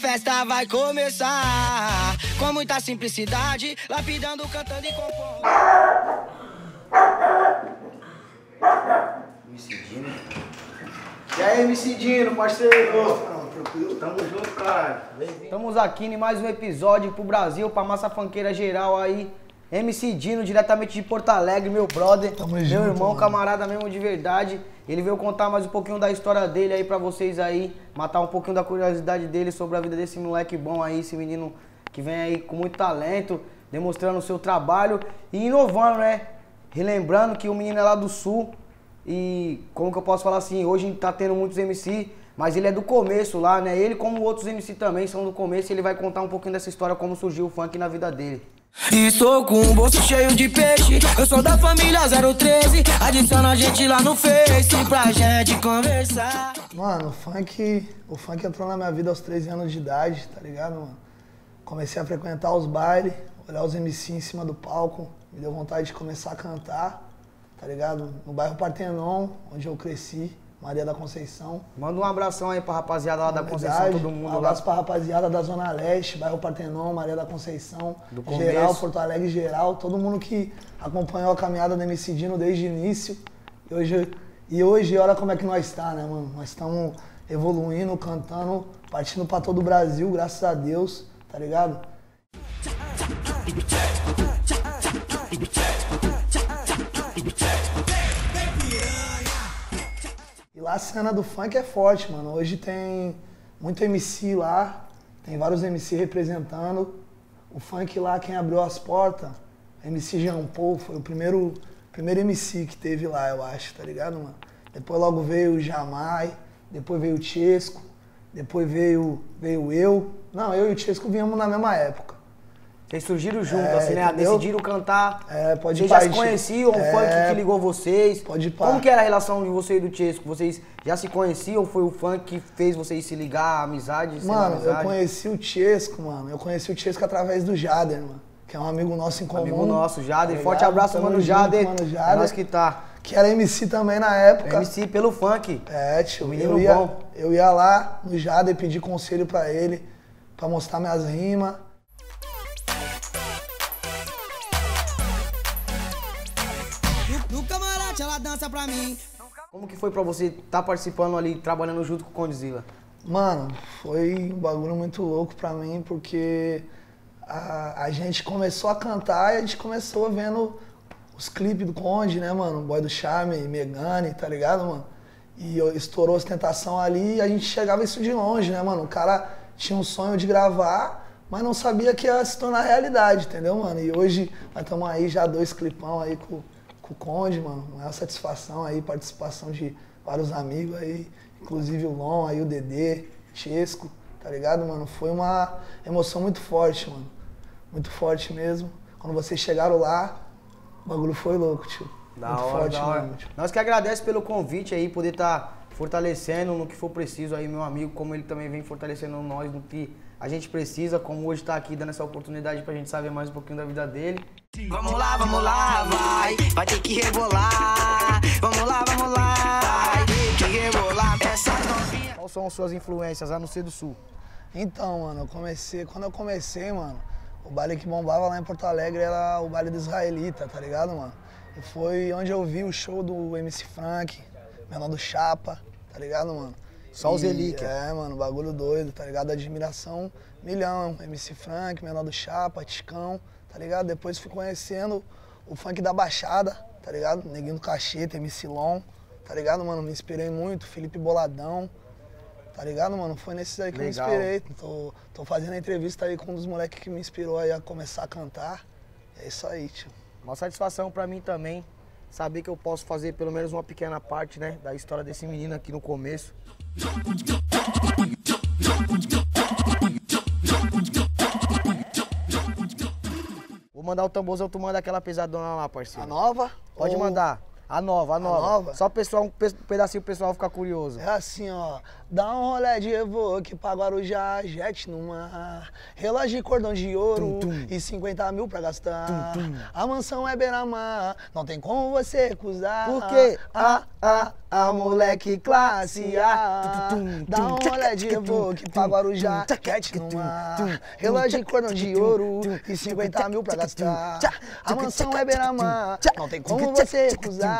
a festa vai começar. Com muita simplicidade, lapidando, cantando e compondo. MC Dino. E aí, MC Dino, parceiro? Tranquilo? Tamo junto, caralho. Estamos aqui em mais um episódio pro Brasil, pra massa fanqueira geral aí. MC Dino, diretamente de Porto Alegre, meu brother. Tamo meu junto, irmão, mano. camarada mesmo de verdade. Ele veio contar mais um pouquinho da história dele aí pra vocês aí. Matar um pouquinho da curiosidade dele sobre a vida desse moleque bom aí, esse menino que vem aí com muito talento, demonstrando o seu trabalho e inovando, né? Relembrando que o menino é lá do sul e como que eu posso falar assim, hoje tá tendo muitos MC, mas ele é do começo lá, né? Ele, como outros MC também, são do começo e ele vai contar um pouquinho dessa história, como surgiu o funk na vida dele. E sou com um bolso cheio de peixe. Eu sou da família 013. Adiciona a gente lá no Face pra gente conversar. Mano, o funk, o funk entrou na minha vida aos 13 anos de idade, tá ligado, mano? Comecei a frequentar os bailes, olhar os MC em cima do palco, me deu vontade de começar a cantar, tá ligado? No bairro Partenon, onde eu cresci, Maria da Conceição. Manda um abração aí pra rapaziada lá da Conceição, Verdade. todo mundo Um lá. abraço pra rapaziada da Zona Leste, bairro Partenon, Maria da Conceição, Do geral, começo. Porto Alegre geral, todo mundo que acompanhou a caminhada do MC Dino desde o início. E hoje, e hoje olha como é que nós tá, né, mano? Nós estamos evoluindo, cantando, partindo pra todo o Brasil, graças a Deus, tá ligado? E lá a cena do funk é forte, mano. Hoje tem muito MC lá, tem vários MC representando. O funk lá, quem abriu as portas, MC Jean Paul, foi o primeiro, primeiro MC que teve lá, eu acho, tá ligado, mano? Depois logo veio o Jamai, depois veio o Chesco, depois veio, veio eu. Não, eu e o Chesco viemos na mesma época. Vocês surgiram juntos, É, assim, né? entendeu? Decidiram cantar. É, pode Vocês ir pra já se conheciam, o É, funk que ligou vocês. pode ir pra- Como que era a relação de você e do Chesco? Vocês já se conheciam ou foi o funk que fez vocês se ligar, a amizade? Mano, eu amizade? conheci o Chesco, mano. Eu conheci o Chesco através do Jader, mano. Que é um amigo nosso em comum. Amigo nosso, Jader. tá Forte abraço, Tamo mano, junto, Jader. Mano, É Jader. nós que tá. Que era MC também na época. MC pelo funk. É, tio. Menino Eu ia, bom. eu ia lá no Jader pedir conselho pra ele, pra mostrar minhas rimas. No, no camarote ela dança pra mim. Como que foi pra você estar participando ali, trabalhando junto com o Condzilla? Mano, foi um bagulho muito louco pra mim, porque a, a gente começou a cantar e a gente começou vendo os clipes do Conde, né, mano? Boy do Charme, Megane, tá ligado, mano? E estourou a ostentação ali e a gente chegava isso de longe, né, mano? O cara tinha um sonho de gravar, mas não sabia que ia se tornar realidade, entendeu, mano? E hoje nós estamos aí já dois clipão aí com, com o Conde, mano. Maior satisfação aí, participação de vários amigos aí, inclusive o Lon, aí o Dedê, Chesco, tá ligado, mano? Foi uma emoção muito forte, mano. Muito forte mesmo. Quando vocês chegaram lá, o bagulho foi louco, tio. Da muito hora, forte da hora. mesmo. Nós que agradecemos pelo convite aí, poder estar fortalecendo no que for preciso aí, meu amigo, como ele também vem fortalecendo nós no que a gente precisa, como hoje tá aqui dando essa oportunidade pra gente saber mais um pouquinho da vida dele. Vamos lá, vamos lá, vai. Vai ter que rebolar. Vamos lá, vamos lá. Vai ter que rebolar. Essa novinha. Quais são as suas influências lá no C do Sul? Então, mano, eu comecei. Quando eu comecei, mano, o baile que bombava lá em Porto Alegre era o baile do Israelita, tá ligado, mano? E foi onde eu vi o show do MC Frank, menor do Chapa, tá ligado, mano? Só os E- relíquia. É, mano, bagulho doido, tá ligado? Admiração, milhão. MC Frank, menor do Chapa, Ticão, tá ligado? Depois fui conhecendo o funk da Baixada, tá ligado? Neguinho do Cacheta, MC Lon, tá ligado, mano? Me inspirei muito, Felipe Boladão, Tá ligado, mano? Foi nesses aí que Legal. eu me inspirei. Tô, tô fazendo a entrevista aí com um dos moleques que me inspirou aí a começar a cantar. É isso aí, tio. Uma satisfação pra mim também saber que eu posso fazer pelo menos uma pequena parte, né, da história desse menino aqui no começo. Mandar o tamborzão, tu manda aquela pesadona lá, A parceiro. nova? Pode ou- mandar. A nova, a nova. nova? Só o pessoal, um pe- pedacinho o pessoal ficar curioso. É assim, ó. Dá um rolé de Evoque pra Guarujá, jet no mar. Relógio de cordão de ouro e 50 mil pra gastar. A mansão é beira-mar, não tem como você recusar. Porque a, a, a moleque classe A. Dá um rolé de Evoque pra Guarujá, jet no mar. Relógio de cordão de ouro e 50 mil pra gastar. A mansão é beira-mar, não tem como você recusar.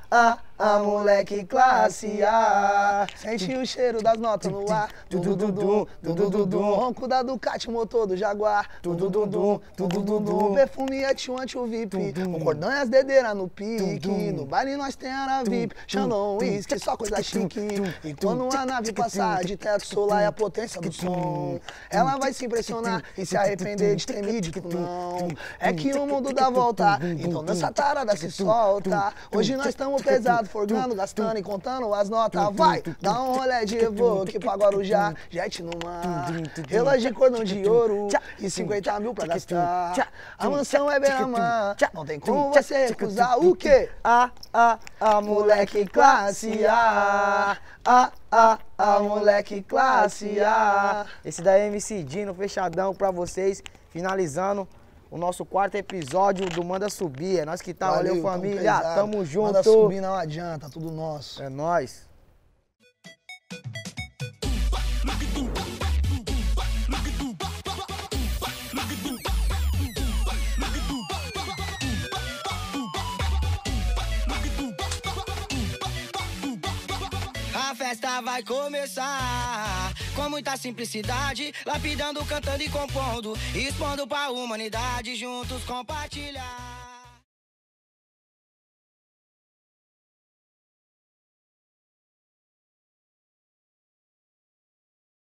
a, a moleque classe A. Sente o cheiro das notas no ar. Tudo dudum, tudo dudum. Ronco da Ducati, motor do Jaguar. Tudo dudum, tudo dudum. Perfume é tio anti o VIP. O cordão é as dedeiras no pique. No baile nós tem a VIP. Xandão, uísque, só coisa chique. E quando a nave passar de teto solar é a potência do som. Ela vai se impressionar e se arrepender de ter me dito não. É que o mundo dá volta, então nessa tarada se solta. Hoje nós estamos pesado, forgando, gastando e contando as notas. Vai, dá um rolé de Evoque pra Guarujá, jet no mar. Relógio de cordão de ouro e 50 mil pra gastar. A mansão é beira-mar, não tem como você recusar o quê? A, a, a Moleque classe A, A, A, A, moleque classe A. Esse daí é MC Dino, fechadão pra vocês. Finalizando o nosso quarto episódio do Manda Subir. É nós que tá, valeu, tamo família. pesado. Tamo junto. Manda subir, não adianta, tudo nosso. É nóis. A vai começar com muita simplicidade, lapidando, cantando e compondo, expondo pra humanidade, juntos compartilhar.